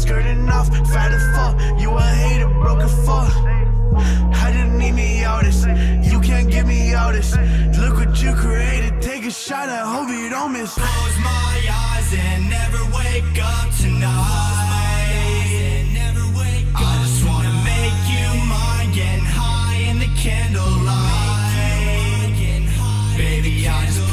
skirting off, fat as fuck. You a hater, broken fuck. I didn't need me all this. You can't give me all this. Look what you created. Take a shot I hope you don't miss. Close my eyes and never wake up tonight. Candlelight, baby, I just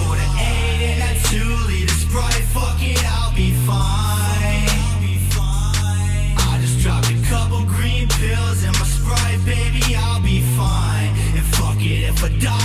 But die.